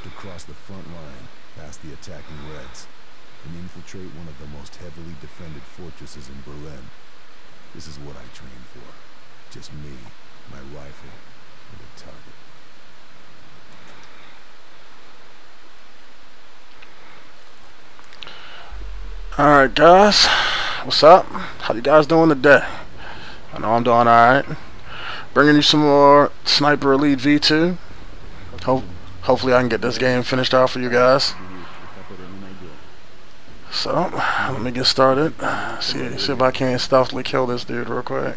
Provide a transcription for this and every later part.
have to cross the front line, past the attacking Reds, and infiltrate one of the most heavily defended fortresses in Berlin. This is what I trained for. Just me, my rifle, and a target. Alright guys, what's up? How you guys doing today? I know I'm doing alright. Bringing you some more Sniper Elite V2. Ho hopefully I can get this game finished out for you guys. So, let me get started. See, see if I can stealthily kill this dude real quick.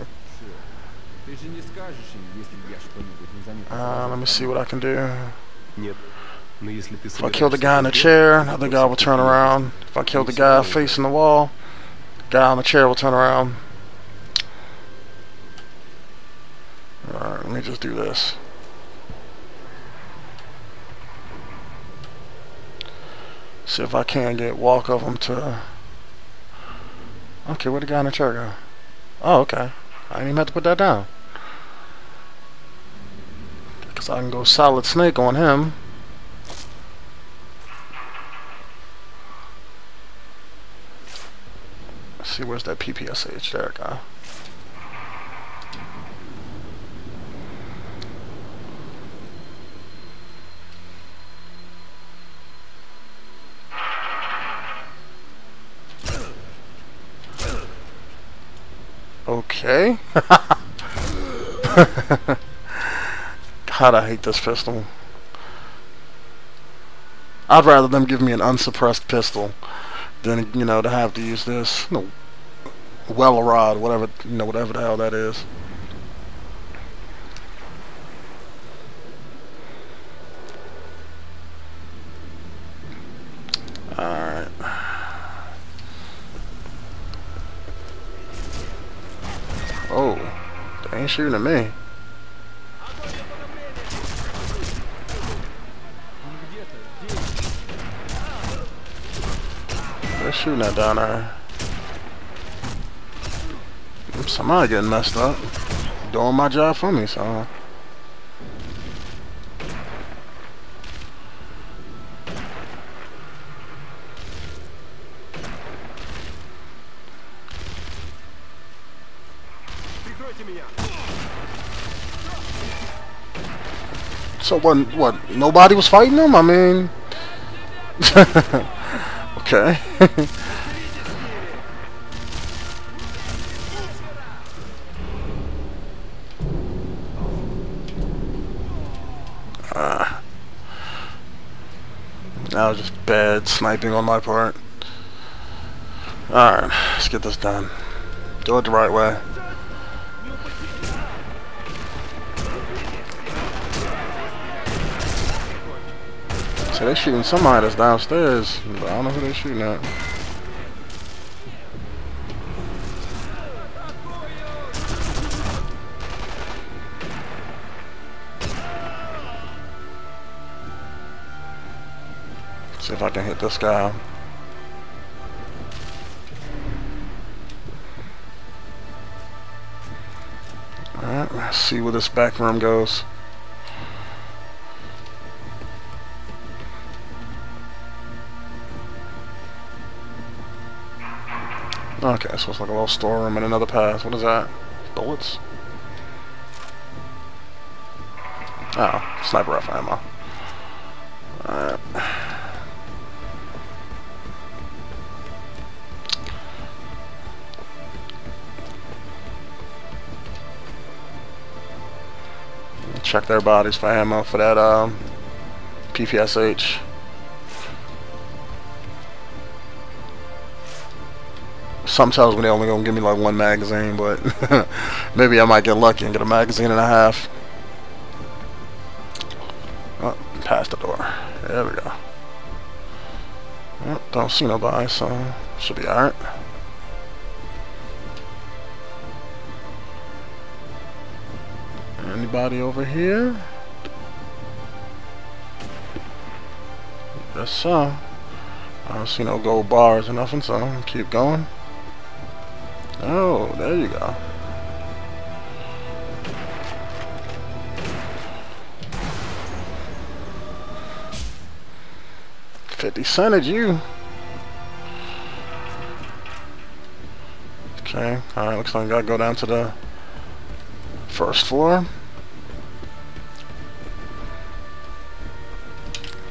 Uh, let me see what I can do. If I kill the guy in the chair, other guy will turn around. If I kill the guy facing the wall, guy on the chair will turn around. Alright, let me just do this. See if I can get walk of them to... Okay, where the guy in the chair go? Oh, okay. I didn't even have to put that down. Because I can go solid snake on him. Let's see, where's that PPSH? There it go. God, I hate this pistol. I'd rather them give me an unsuppressed pistol than, you know, to have to use this, you know, Welrod, whatever, you know, whatever the hell that is. Alright. Oh, they ain't shooting at me. Shooting at down there. Somebody getting messed up. Doing my job for me, so. So what? What? Nobody was fighting them? I mean, okay. uh, that was just bad sniping on my part. Alright, let's get this done. Do it the right way. So they're shooting somebody that's downstairs, but I don't know who they're shooting at. See if I can hit this guy. Alright, let's see where this back room goes. Okay, so it's like a little storeroom and another path. What is that? Bullets? Oh, sniper rifle ammo. Alright. Check their bodies for ammo for that um, PPSH. Some when they're only gonna give me like one magazine, but maybe I might get lucky and get a magazine and a half. Oh, past the door. There we go. Don't see nobody, so should be alright. Anybody over here? Guess so. I don't see no gold bars or nothing, so keep going. Oh, there you go. Fifty cented you. Okay, alright, looks like I gotta go down to the first floor.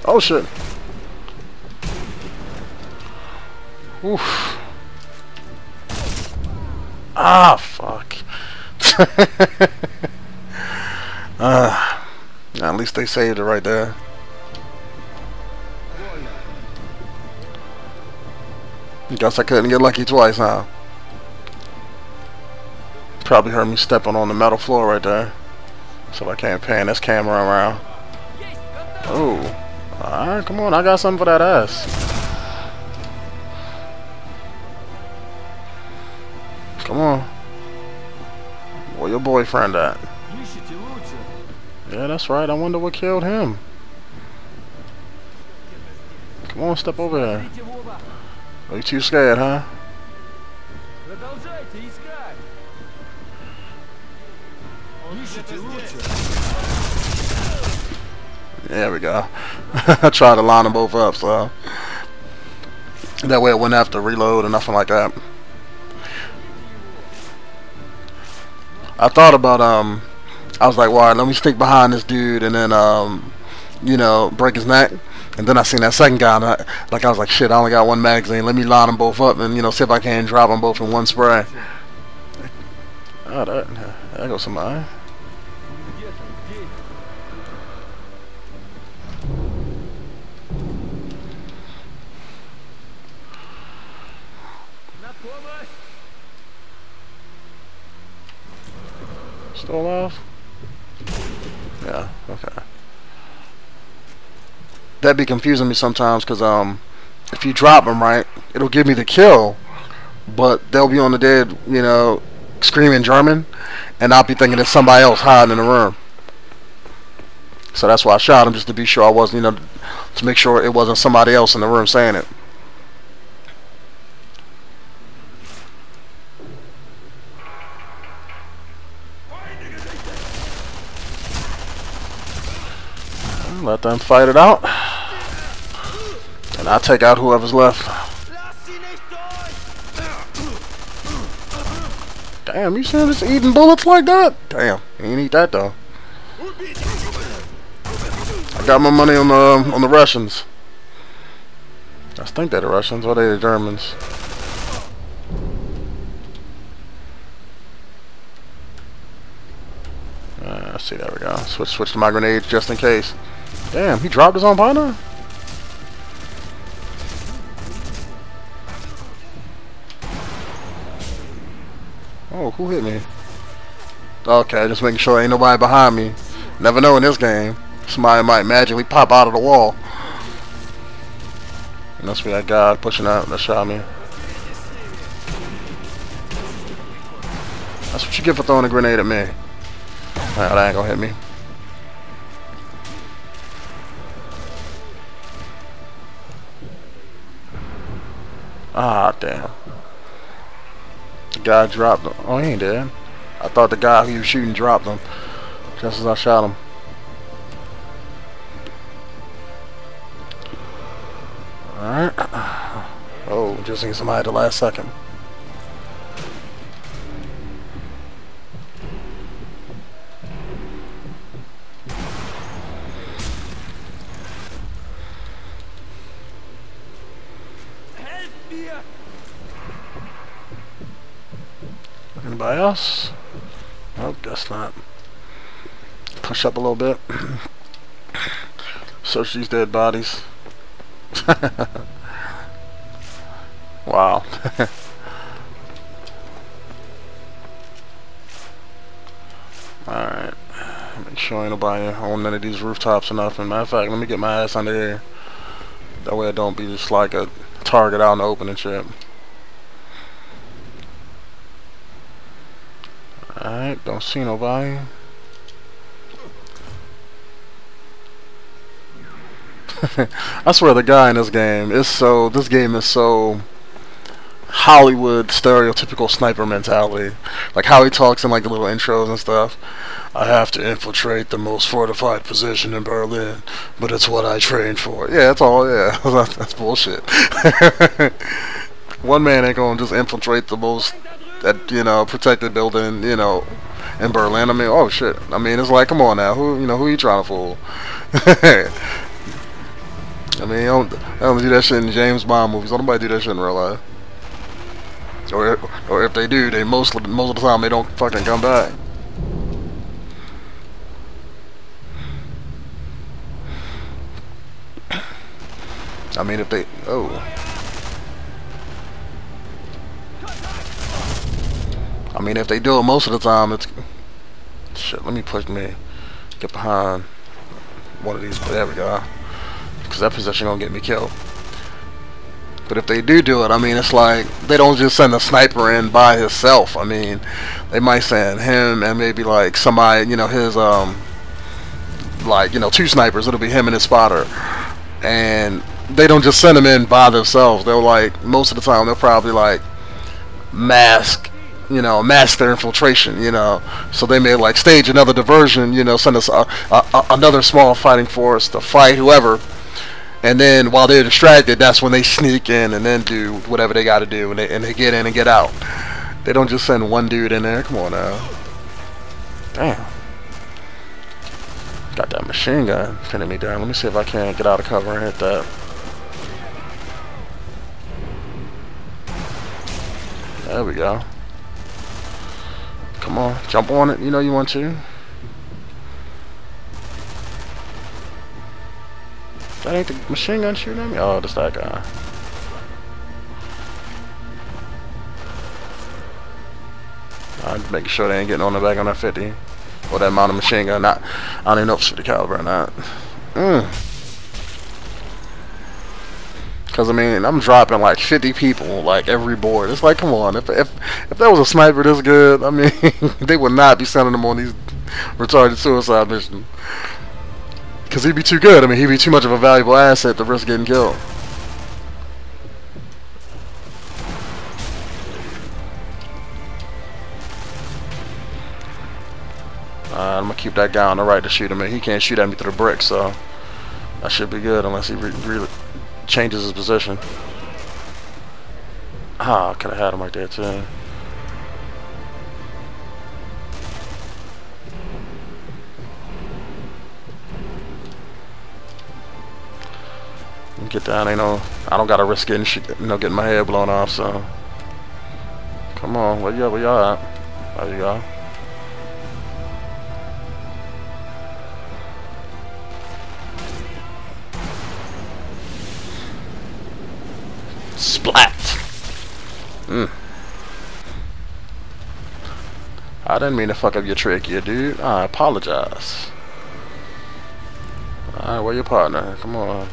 Oh shit. Oof. Ah, fuck. uh, at least they saved it right there. Guess I couldn't get lucky twice, huh? Probably heard me stepping on the metal floor right there. So I can't pan this camera around. Oh. Alright, come on, I got something for that ass. Come on. Where your boyfriend at? Yeah, that's right. I wonder what killed him. Come on, step over there. Are you too scared, huh? There we go. I tried to line them both up, so that way it wouldn't have to reload or nothing like that. I thought about um, I was like, well, let me stick behind this dude and then um, you know, break his neck. And then I seen that second guy, and I, like I was like, shit, I only got one magazine. Let me line them both up and you know, see if I can drop them both in one spray. Oh, that, there goes somebody. Yeah, okay. That'd be confusing me sometimes because um, if you drop them right, it'll give me the kill, but they'll be on the dead, you know, screaming German, and I'll be thinking it's somebody else hiding in the room. So that's why I shot him just to be sure I wasn't, you know, to make sure it wasn't somebody else in the room saying it. Let them fight it out. And I'll take out whoever's left. Damn, you serious eating bullets like that? Damn, you ain't eat that though. I got my money on the on the Russians. I think they're the Russians or they the Germans. Uh, see, there we go. Switch, switch to my grenades just in case. Damn, he dropped his own partner? Oh, who hit me? Okay, just making sure ain't nobody behind me. Never know in this game. Somebody might magically pop out of the wall. And that's that guy pushing out that shot me. That's what you get for throwing a grenade at me. Nah, that ain't gonna hit me. Ah, damn. The guy dropped him. Oh, he ain't dead. I thought the guy who was shooting dropped him. Just as I shot him. Alright. Oh, just need somebody at the last second. Anybody else? Oh, guess not. Push up a little bit. Search these dead bodies. wow. Alright. Make sure ain't nobody on none of these rooftops or nothing. Matter of fact, let me get my ass under here. That way I don't be just like a target out in the open and shit. Alright, don't see nobody. I swear the guy in this game is so, this game is so, Hollywood stereotypical sniper mentality, like how he talks in like the little intros and stuff. I have to infiltrate the most fortified position in Berlin, but it's what I trained for. Yeah, that's all. Yeah, that's bullshit. One man ain't gonna just infiltrate the most, that you know, protected building, you know, in Berlin. I mean, oh shit. I mean, it's like, come on now, who you know, who you trying to fool? I mean, don't, they don't do that shit in James Bond movies. Don't nobody do that shit in real life. Or, or if they do, they most most of the time they don't fucking come back. I mean, if they oh. I mean, if they do it most of the time, it's shit. Let me push me, get behind one of these. There we go because that position gonna get me killed. But if they do do it, I mean, it's like they don't just send a sniper in by himself. I mean, they might send him and maybe like somebody, you know, his um, like you know, two snipers. It'll be him and his spotter, and they don't just send them in by themselves. They'll like most of the time they'll probably like mask you know, mask their infiltration, you know. So they may like stage another diversion, you know, send us a, a, a, another small fighting force to fight whoever, and then while they're distracted, that's when they sneak in and then do whatever they got to do, and they, and they get in and get out. They don't just send one dude in there. Come on now. Damn. Got that machine gun pinning me down. Let me see if I can get out of cover and hit that. There we go. Come on, jump on it. You know you want to. That ain't the machine gun shooting at me? Oh, that's that guy. I'm making sure they ain't getting on the back on that 50. Or that mounted machine gun. Not, I don't even know if it's 50 caliber or not. Mm. Cause I mean, I'm dropping like 50 people like every board. It's like, come on, if if if that was a sniper this good, I mean, they would not be sending them on these retarded suicide missions. Because he'd be too good. I mean, he'd be too much of a valuable asset to risk getting killed. Uh, I'm gonna keep that guy on the right to shoot him. He can't shoot at me through the brick, so that should be good unless he really changes his position. Ah, could have had him right there too. Get down, ain't no. I don't gotta risk getting, you know, getting my head blown off. So, come on, where you at? Where y'all at? There you go. Splat. Hmm. I didn't mean to fuck up your trick, you dude. I apologize. Alright, where your partner? Come on.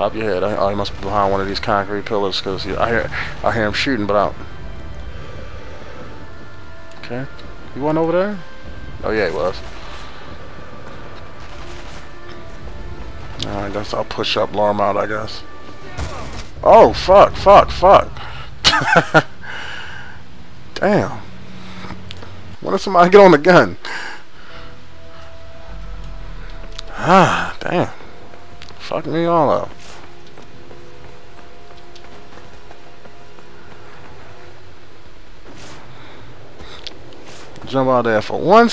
Pop your head. Oh, he must be behind one of these concrete pillars because I hear I hear him shooting, but I Okay. You went over there? Oh yeah, he was. Alright, guess I'll push up, him out, I guess. Oh, fuck, fuck, fuck. Damn. When does somebody get on the gun? Ah, damn. Fuck me all up. Jump out there for one